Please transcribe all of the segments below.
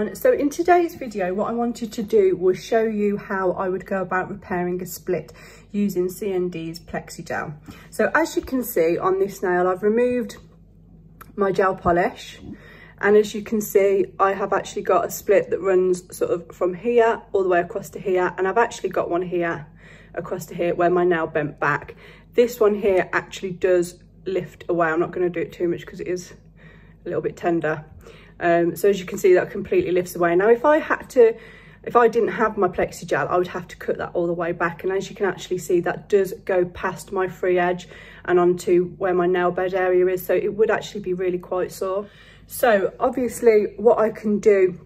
everyone. So in today's video, what I wanted to do was show you how I would go about repairing a split using CND's Plexigel. So as you can see on this nail, I've removed my gel polish. And as you can see, I have actually got a split that runs sort of from here all the way across to here. And I've actually got one here across to here where my nail bent back. This one here actually does lift away. I'm not going to do it too much because it is a little bit tender. Um, so as you can see, that completely lifts away. Now, if I had to, if I didn't have my plexi gel, I would have to cut that all the way back. And as you can actually see, that does go past my free edge and onto where my nail bed area is. So it would actually be really quite sore. So obviously what I can do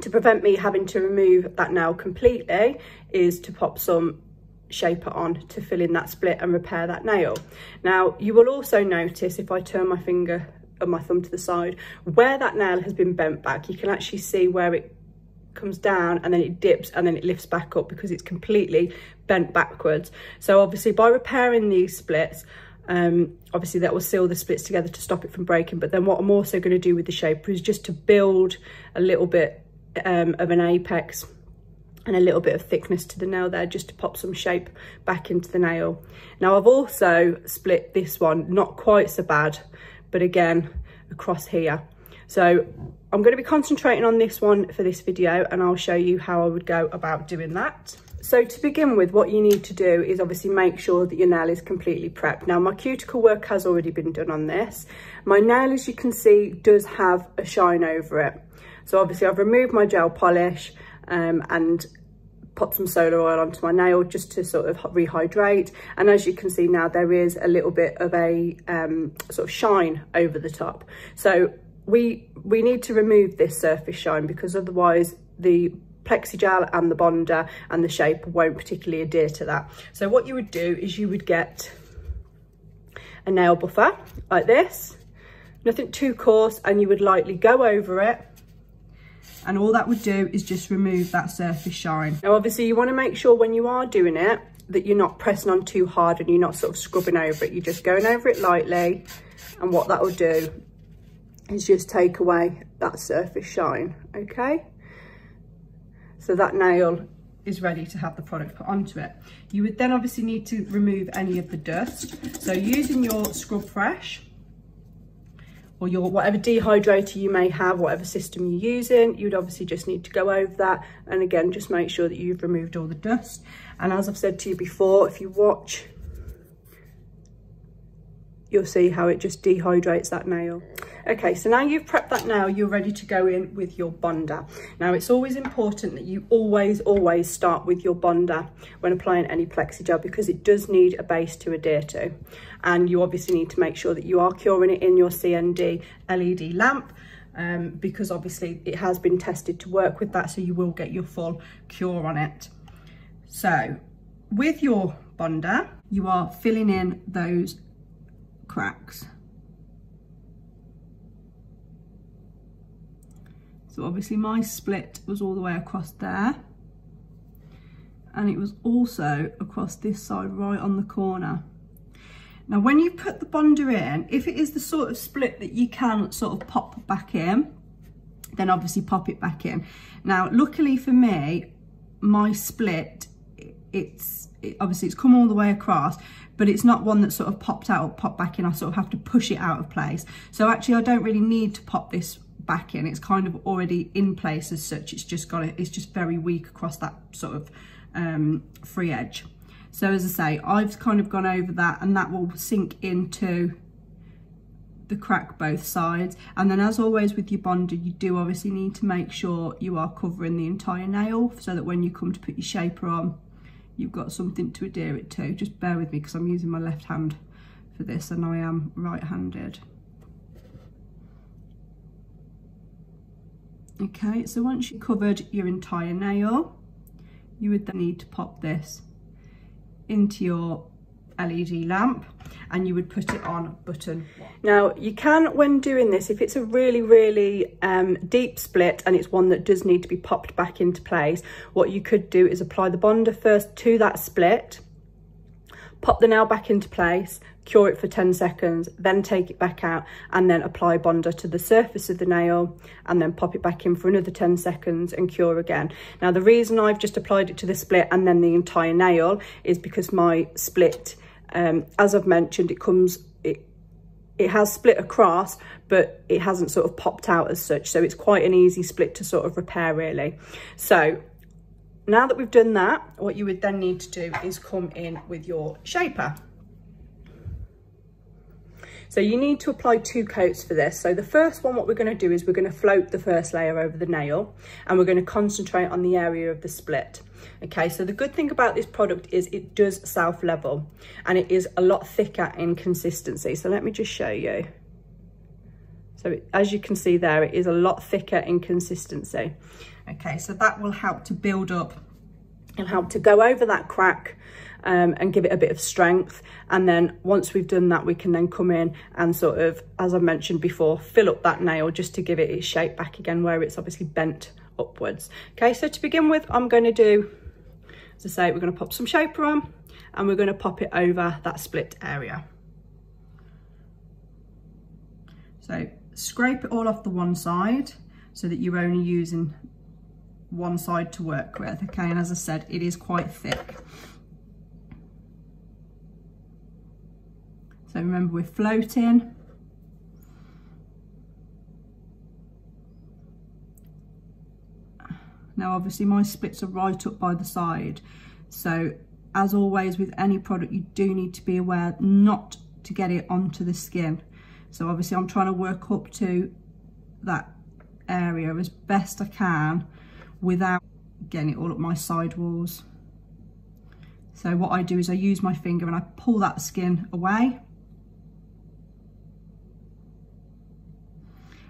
to prevent me having to remove that nail completely is to pop some shaper on to fill in that split and repair that nail. Now, you will also notice if I turn my finger and my thumb to the side, where that nail has been bent back, you can actually see where it comes down and then it dips and then it lifts back up because it's completely bent backwards. So obviously by repairing these splits, um, obviously that will seal the splits together to stop it from breaking. But then what I'm also going to do with the shaper is just to build a little bit um, of an apex and a little bit of thickness to the nail there just to pop some shape back into the nail. Now I've also split this one, not quite so bad, but again, across here. So I'm going to be concentrating on this one for this video and I'll show you how I would go about doing that. So to begin with, what you need to do is obviously make sure that your nail is completely prepped. Now my cuticle work has already been done on this. My nail, as you can see, does have a shine over it. So obviously I've removed my gel polish um, and put some solar oil onto my nail just to sort of rehydrate. And as you can see now, there is a little bit of a um, sort of shine over the top. So we, we need to remove this surface shine because otherwise the plexigel and the bonder and the shape won't particularly adhere to that. So what you would do is you would get a nail buffer like this, nothing too coarse, and you would lightly go over it and all that would do is just remove that surface shine. Now obviously you want to make sure when you are doing it that you're not pressing on too hard and you're not sort of scrubbing over it. You're just going over it lightly and what that will do is just take away that surface shine, okay? So that nail is ready to have the product put onto it. You would then obviously need to remove any of the dust. So using your Scrub Fresh, or your whatever dehydrator you may have, whatever system you're using, you'd obviously just need to go over that. And again, just make sure that you've removed all the dust. And as I've said to you before, if you watch, you'll see how it just dehydrates that nail. Okay, so now you've prepped that nail, you're ready to go in with your bonder. Now it's always important that you always, always start with your bonder when applying any plexi plexigel because it does need a base to adhere to. And you obviously need to make sure that you are curing it in your CND LED lamp um, because obviously it has been tested to work with that so you will get your full cure on it. So with your bonder, you are filling in those cracks. So obviously my split was all the way across there. And it was also across this side, right on the corner. Now, when you put the bonder in, if it is the sort of split that you can sort of pop back in, then obviously pop it back in. Now, luckily for me, my split, it's it, obviously it's come all the way across, but it's not one that sort of popped out or popped back in. I sort of have to push it out of place. So actually, I don't really need to pop this back in. It's kind of already in place as such. It's just got it, it's just very weak across that sort of um, free edge. So as I say, I've kind of gone over that and that will sink into the crack both sides. And then as always with your bonder, you do obviously need to make sure you are covering the entire nail so that when you come to put your shaper on, you've got something to adhere it to. Just bear with me because I'm using my left hand for this and I am right-handed. Okay, so once you've covered your entire nail, you would then need to pop this into your LED lamp and you would put it on button. Now you can, when doing this, if it's a really, really um, deep split and it's one that does need to be popped back into place, what you could do is apply the bonder first to that split, pop the nail back into place, cure it for 10 seconds, then take it back out and then apply Bonder to the surface of the nail and then pop it back in for another 10 seconds and cure again. Now the reason I've just applied it to the split and then the entire nail is because my split, um, as I've mentioned, it comes, it, it has split across, but it hasn't sort of popped out as such. So it's quite an easy split to sort of repair really. So now that we've done that, what you would then need to do is come in with your shaper. So you need to apply two coats for this. So the first one, what we're going to do is we're going to float the first layer over the nail and we're going to concentrate on the area of the split. Okay, so the good thing about this product is it does self-level and it is a lot thicker in consistency. So let me just show you. So as you can see there, it is a lot thicker in consistency. Okay, so that will help to build up and help to go over that crack um, and give it a bit of strength. And then once we've done that, we can then come in and sort of, as I mentioned before, fill up that nail just to give it its shape back again where it's obviously bent upwards. Okay, so to begin with, I'm going to do, as I say, we're going to pop some shaper on and we're going to pop it over that split area. So scrape it all off the one side so that you're only using one side to work with okay? And as I said it is quite thick. So remember we're floating. Now obviously my splits are right up by the side. So as always with any product you do need to be aware not to get it onto the skin. So obviously I'm trying to work up to that area as best I can without getting it all up my side walls. So what I do is I use my finger and I pull that skin away.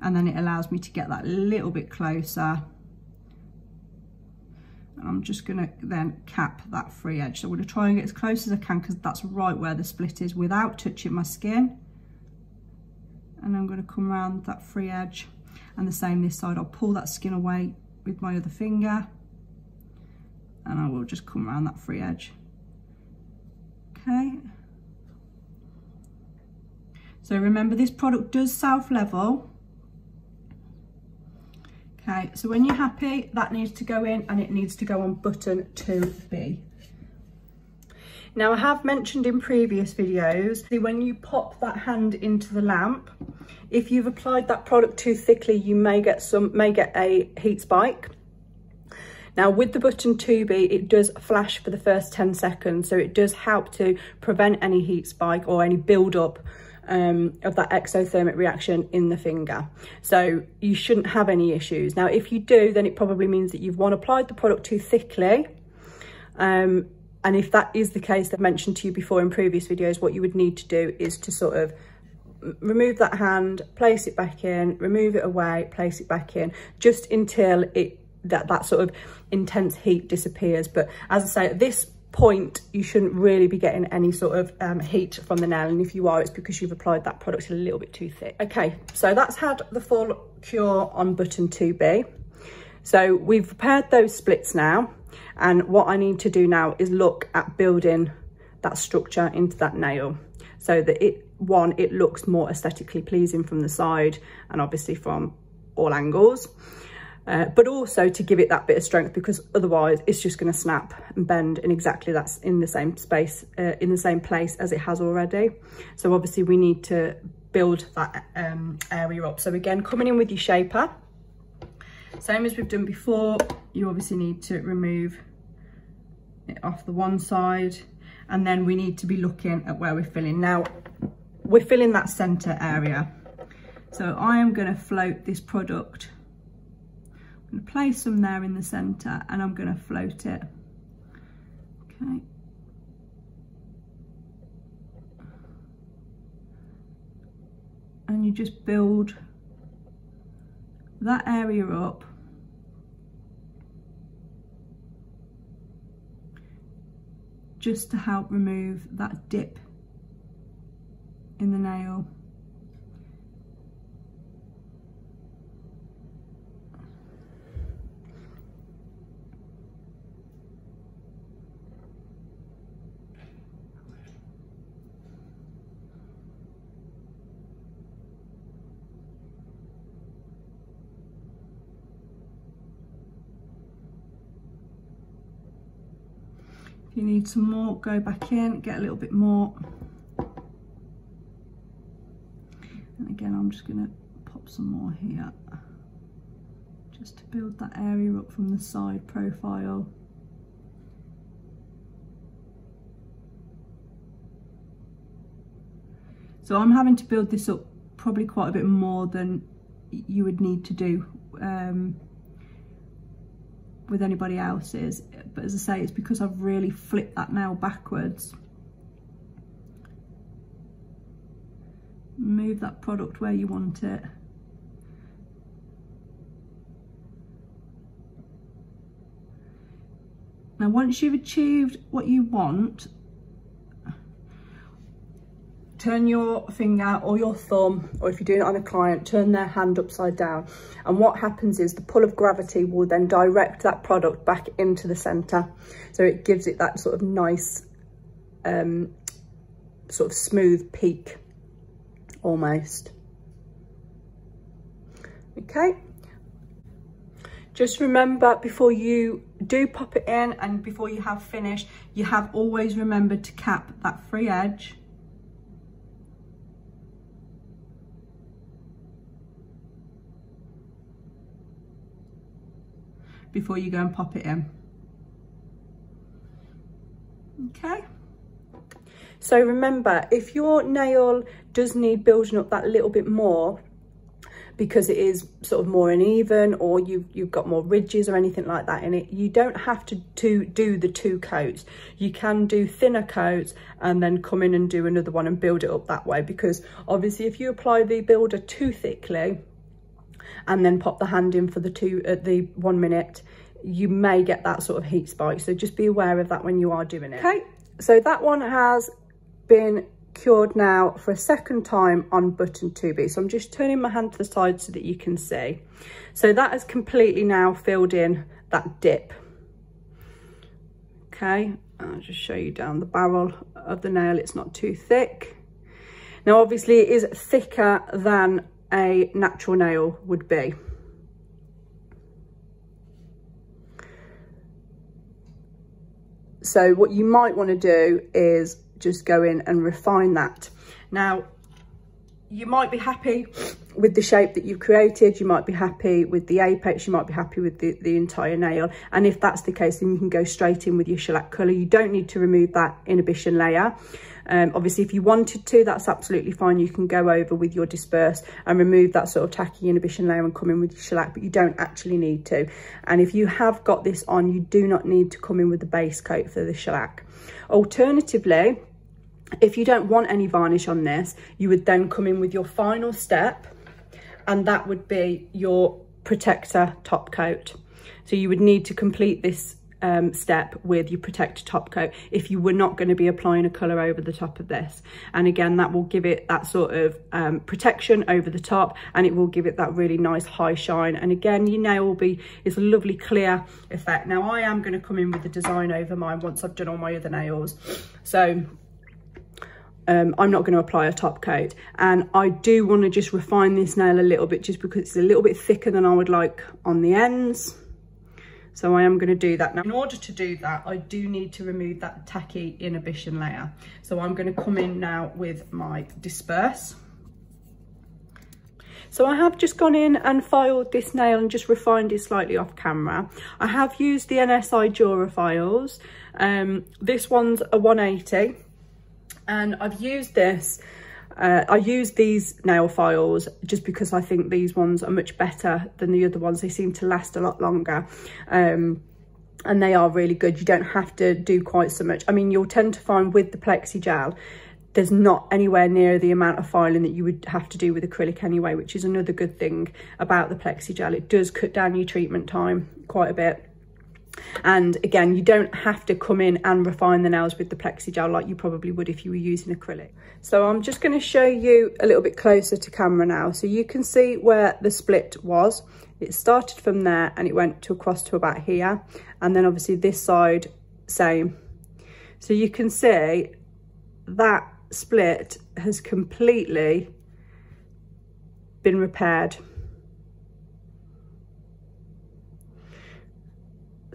And then it allows me to get that little bit closer. And I'm just gonna then cap that free edge. So I'm gonna try and get as close as I can because that's right where the split is without touching my skin. And I'm gonna come around that free edge and the same this side. I'll pull that skin away with my other finger and I will just come around that free edge. Okay. So remember this product does self-level. Okay, so when you're happy, that needs to go in and it needs to go on button 2B. Now I have mentioned in previous videos, when you pop that hand into the lamp, if you've applied that product too thickly, you may get some, may get a heat spike. Now with the button 2B, it does flash for the first 10 seconds. So it does help to prevent any heat spike or any build up um, of that exothermic reaction in the finger. So you shouldn't have any issues. Now, if you do, then it probably means that you've one, applied the product too thickly. Um, and if that is the case, I've mentioned to you before in previous videos, what you would need to do is to sort of remove that hand, place it back in, remove it away, place it back in, just until it that, that sort of intense heat disappears. But as I say, at this point, you shouldn't really be getting any sort of um, heat from the nail. And if you are, it's because you've applied that product a little bit too thick. Okay, so that's had the full cure on button 2B. So we've prepared those splits now. And what I need to do now is look at building that structure into that nail so that it one it looks more aesthetically pleasing from the side and obviously from all angles uh, but also to give it that bit of strength because otherwise it's just going to snap and bend and exactly that's in the same space uh, in the same place as it has already. So obviously we need to build that um, area up. So again coming in with your shaper same as we've done before you obviously need to remove it off the one side and then we need to be looking at where we're filling. Now, we're filling that center area. So I am gonna float this product. I'm gonna place some there in the center and I'm gonna float it. Okay. And you just build that area up just to help remove that dip in the nail. You need some more, go back in, get a little bit more. And again, I'm just gonna pop some more here just to build that area up from the side profile. So I'm having to build this up probably quite a bit more than you would need to do um, with anybody else's. But as I say, it's because I've really flipped that nail backwards. Move that product where you want it. Now, once you've achieved what you want, turn your finger or your thumb, or if you're doing it on a client, turn their hand upside down. And what happens is the pull of gravity will then direct that product back into the center. So it gives it that sort of nice, um, sort of smooth peak almost. Okay, just remember before you do pop it in and before you have finished, you have always remembered to cap that free edge. Before you go and pop it in. Okay. So remember, if your nail does need building up that little bit more, because it is sort of more uneven or you've, you've got more ridges or anything like that in it, you don't have to, to do the two coats. You can do thinner coats and then come in and do another one and build it up that way because obviously if you apply the builder too thickly and then pop the hand in for the two at the one minute, you may get that sort of heat spike. So just be aware of that when you are doing it. Okay, so that one has been cured now for a second time on button 2B. So I'm just turning my hand to the side so that you can see. So that has completely now filled in that dip. Okay, I'll just show you down the barrel of the nail. It's not too thick. Now, obviously it is thicker than a natural nail would be. So what you might want to do is just go in and refine that. Now, you might be happy with the shape that you've created. You might be happy with the apex. You might be happy with the, the entire nail. And if that's the case, then you can go straight in with your shellac colour. You don't need to remove that inhibition layer. Um, obviously, if you wanted to, that's absolutely fine. You can go over with your disperse and remove that sort of tacky inhibition layer and come in with your shellac, but you don't actually need to. And if you have got this on, you do not need to come in with the base coat for the shellac. Alternatively, if you don't want any varnish on this, you would then come in with your final step and that would be your protector top coat. So you would need to complete this um, step with your protector top coat if you were not going to be applying a colour over the top of this. And again, that will give it that sort of um, protection over the top and it will give it that really nice high shine. And again, your nail will be, it's a lovely clear effect. Now I am going to come in with the design over mine once I've done all my other nails. So um, I'm not going to apply a top coat and I do want to just refine this nail a little bit just because it's a little bit thicker than I would like on the ends so I am going to do that. Now, in order to do that, I do need to remove that tacky inhibition layer. So I'm going to come in now with my disperse. So I have just gone in and filed this nail and just refined it slightly off camera. I have used the NSI Jura files. Um, this one's a 180 and I've used this uh, I use these nail files just because I think these ones are much better than the other ones. They seem to last a lot longer. Um, and they are really good. You don't have to do quite so much. I mean, you'll tend to find with the Plexi Gel, there's not anywhere near the amount of filing that you would have to do with acrylic anyway, which is another good thing about the Plexi Gel. It does cut down your treatment time quite a bit. And again, you don't have to come in and refine the nails with the Plexi Gel like you probably would if you were using acrylic. So I'm just going to show you a little bit closer to camera now. So you can see where the split was. It started from there and it went to across to about here. And then obviously this side, same. So you can see that split has completely been repaired.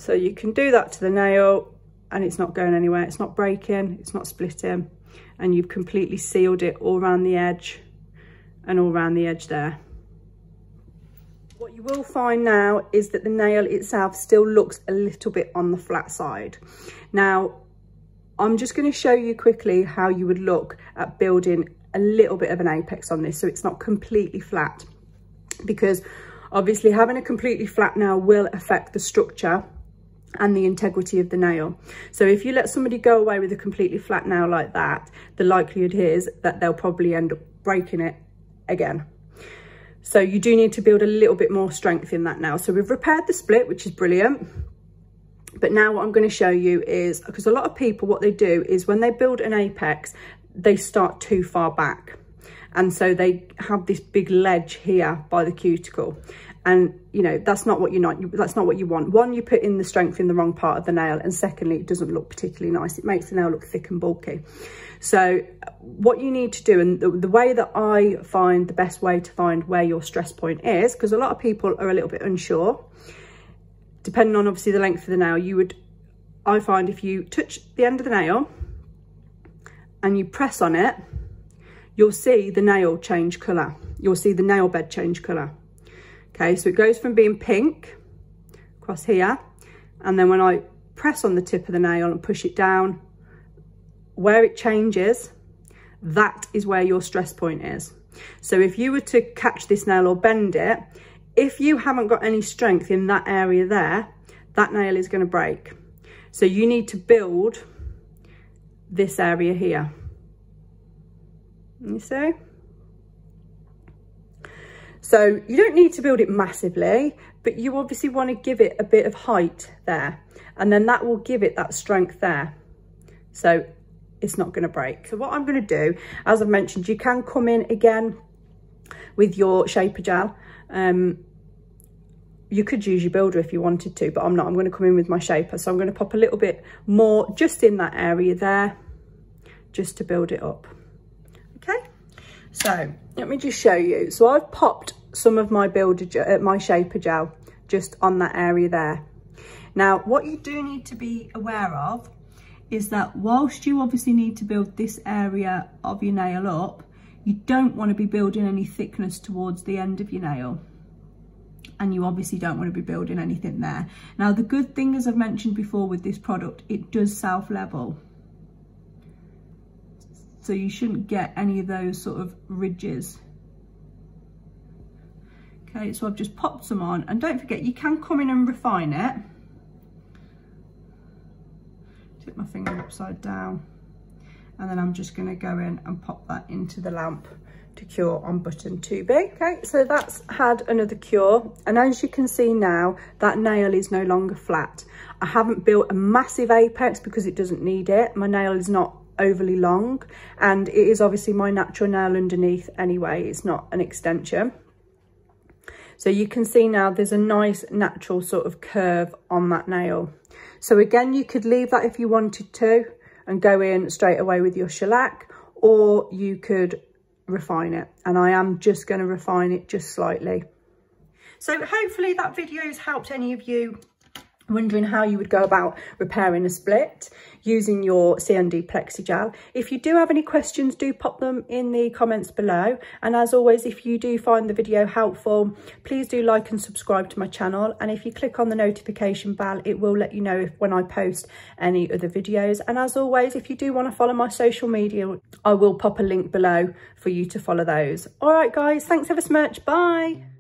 So you can do that to the nail and it's not going anywhere. It's not breaking, it's not splitting, and you've completely sealed it all around the edge and all around the edge there. What you will find now is that the nail itself still looks a little bit on the flat side. Now, I'm just going to show you quickly how you would look at building a little bit of an apex on this so it's not completely flat because obviously having a completely flat nail will affect the structure and the integrity of the nail. So if you let somebody go away with a completely flat nail like that, the likelihood is that they'll probably end up breaking it again. So you do need to build a little bit more strength in that now. So we've repaired the split, which is brilliant. But now what I'm going to show you is, because a lot of people, what they do is when they build an apex, they start too far back. And so they have this big ledge here by the cuticle. And, you know, that's not what you want. That's not what you want. One, you put in the strength in the wrong part of the nail. And secondly, it doesn't look particularly nice. It makes the nail look thick and bulky. So what you need to do, and the, the way that I find the best way to find where your stress point is, because a lot of people are a little bit unsure, depending on obviously the length of the nail, you would, I find if you touch the end of the nail and you press on it, you'll see the nail change colour. You'll see the nail bed change colour. Okay, so it goes from being pink across here, and then when I press on the tip of the nail and push it down, where it changes, that is where your stress point is. So if you were to catch this nail or bend it, if you haven't got any strength in that area there, that nail is going to break. So you need to build this area here. You see? So you don't need to build it massively, but you obviously want to give it a bit of height there. And then that will give it that strength there. So it's not going to break. So what I'm going to do, as I've mentioned, you can come in again with your shaper gel. Um, you could use your builder if you wanted to, but I'm not. I'm going to come in with my shaper. So I'm going to pop a little bit more just in that area there, just to build it up. Okay, so let me just show you. So I've popped some of my builder, uh, my shaper gel just on that area there. Now, what you do need to be aware of is that whilst you obviously need to build this area of your nail up, you don't want to be building any thickness towards the end of your nail and you obviously don't want to be building anything there. Now the good thing as I've mentioned before with this product, it does self-level. So you shouldn't get any of those sort of ridges. Okay, so I've just popped some on and don't forget you can come in and refine it. Tip my finger upside down and then I'm just going to go in and pop that into the lamp to cure on button 2B. Okay, so that's had another cure. And as you can see now, that nail is no longer flat. I haven't built a massive apex because it doesn't need it. My nail is not overly long and it is obviously my natural nail underneath anyway. It's not an extension. So you can see now there's a nice natural sort of curve on that nail. So again, you could leave that if you wanted to and go in straight away with your shellac or you could refine it and I am just going to refine it just slightly. So hopefully that video has helped any of you wondering how you would go about repairing a split using your CND Plexi Gel. If you do have any questions, do pop them in the comments below. And as always, if you do find the video helpful, please do like and subscribe to my channel. And if you click on the notification bell, it will let you know if when I post any other videos. And as always, if you do want to follow my social media, I will pop a link below for you to follow those. All right, guys, thanks ever so much. Bye.